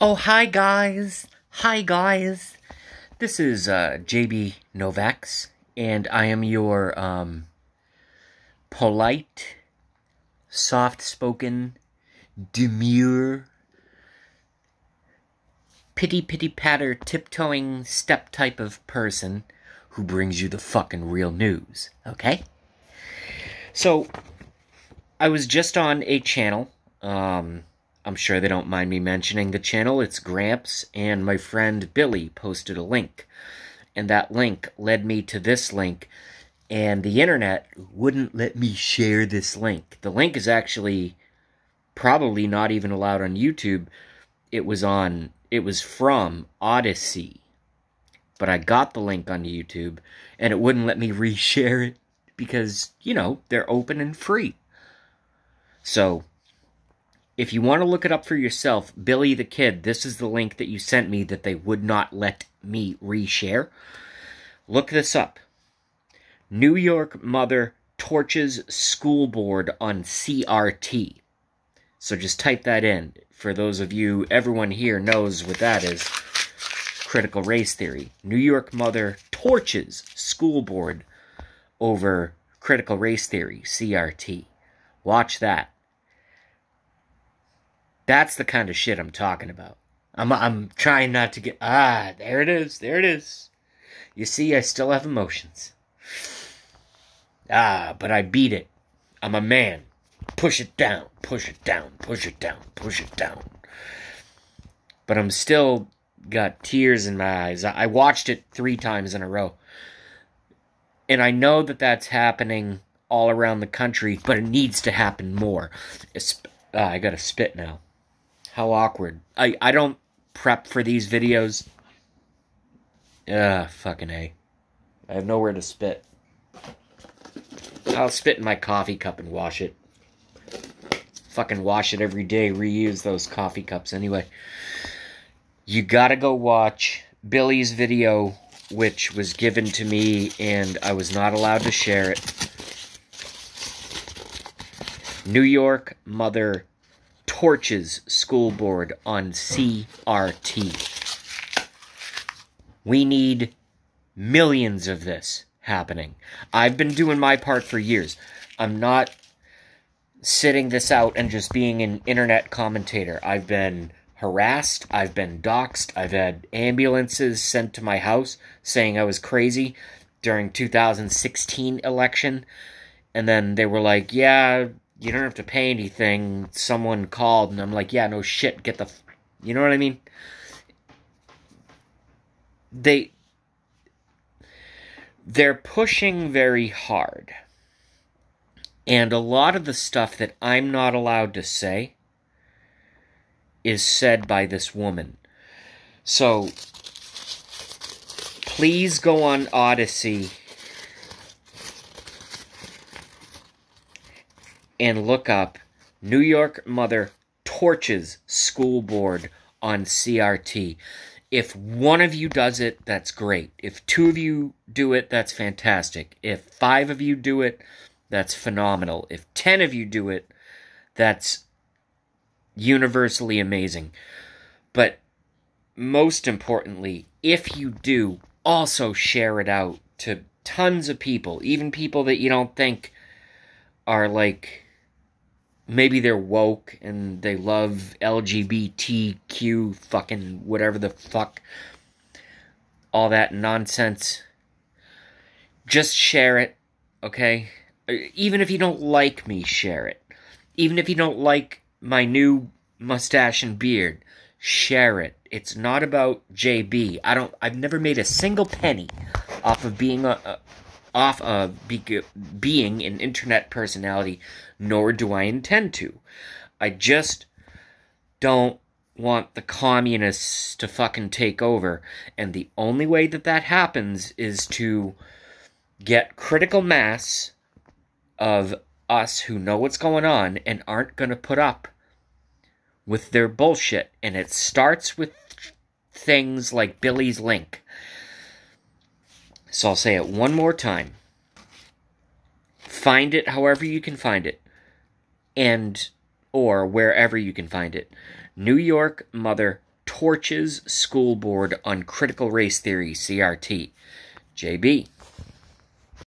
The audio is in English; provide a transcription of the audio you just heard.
Oh, hi guys. Hi guys. This is uh, JB Novax, and I am your um, polite, soft spoken, demure, pity pity patter, tiptoeing step type of person who brings you the fucking real news, okay? So, I was just on a channel. Um, I'm sure they don't mind me mentioning the channel. It's Gramps, and my friend Billy posted a link. And that link led me to this link, and the internet wouldn't let me share this link. The link is actually probably not even allowed on YouTube. It was on, it was from Odysee. But I got the link on YouTube, and it wouldn't let me reshare it because, you know, they're open and free. So, if you want to look it up for yourself, Billy the Kid, this is the link that you sent me that they would not let me reshare. Look this up. New York mother torches school board on CRT. So just type that in. For those of you, everyone here knows what that is. Critical race theory. New York mother torches school board over critical race theory, CRT. Watch that. That's the kind of shit I'm talking about. I'm I'm trying not to get ah, there it is. There it is. You see, I still have emotions. Ah, but I beat it. I'm a man. Push it down, push it down, push it down, push it down. But I'm still got tears in my eyes. I watched it 3 times in a row. And I know that that's happening all around the country, but it needs to happen more. Ah, I gotta spit now. How awkward. I, I don't prep for these videos. Ah, fucking A. I have nowhere to spit. I'll spit in my coffee cup and wash it. Fucking wash it every day. Reuse those coffee cups anyway. You gotta go watch Billy's video, which was given to me and I was not allowed to share it. New York mother torches school board on CRT. We need millions of this happening. I've been doing my part for years. I'm not sitting this out and just being an internet commentator. I've been harassed, I've been doxxed, I've had ambulances sent to my house saying I was crazy during 2016 election. And then they were like, "Yeah, you don't have to pay anything. Someone called, and I'm like, yeah, no shit, get the, you know what I mean? They, they're pushing very hard. And a lot of the stuff that I'm not allowed to say is said by this woman. So, please go on Odysee and look up New York Mother Torches School Board on CRT. If one of you does it, that's great. If two of you do it, that's fantastic. If five of you do it, that's phenomenal. If ten of you do it, that's universally amazing. But most importantly, if you do, also share it out to tons of people, even people that you don't think are like maybe they're woke and they love LGBTQ fucking whatever the fuck all that nonsense. Just share it okay? Even if you don't like me share it. Even if you don't like my new mustache and beard share it. It's not about JB I don't I've never made a single penny off of being a, a off of be, being an internet personality, nor do I intend to. I just don't want the communists to fucking take over, and the only way that that happens is to get critical mass of us who know what's going on and aren't going to put up with their bullshit. And it starts with things like Billy's Link. So I'll say it one more time. Find it however you can find it. And or wherever you can find it. New York Mother Torches School Board on Critical Race Theory, CRT. JB.